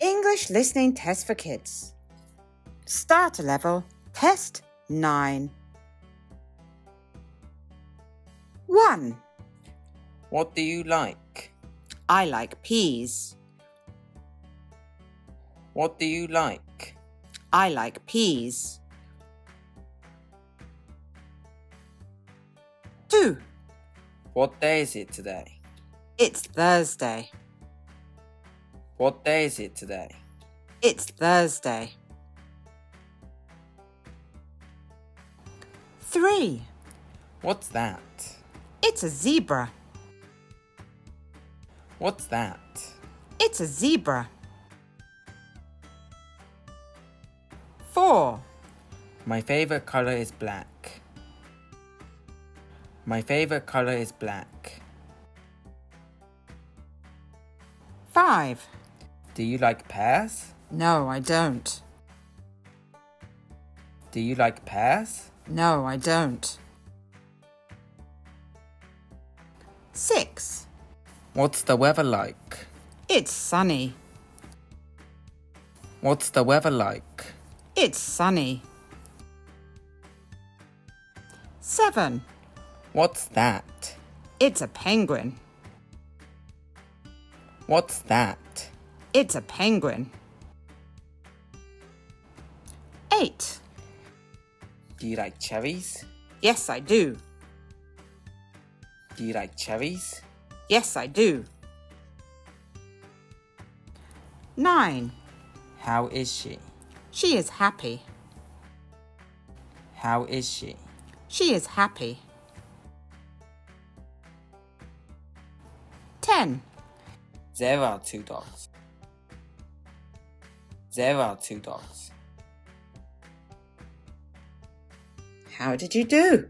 English Listening Test for Kids. Starter level, Test 9. 1. What do you like? I like peas. What do you like? I like peas. 2. What day is it today? It's Thursday. What day is it today? It's Thursday. 3. What's that? It's a zebra. What's that? It's a zebra. 4. My favorite color is black. My favorite color is black. 5. Do you like pears? No, I don't. Do you like pears? No, I don't. 6. What's the weather like? It's sunny. What's the weather like? It's sunny. 7. What's that? It's a penguin. What's that? It's a penguin. 8. Do you like cherries? Yes, I do. Do you like cherries? Yes, I do. 9. How is she? She is happy. How is she? She is happy. 10. There are two dogs. There are two dogs. How did you do?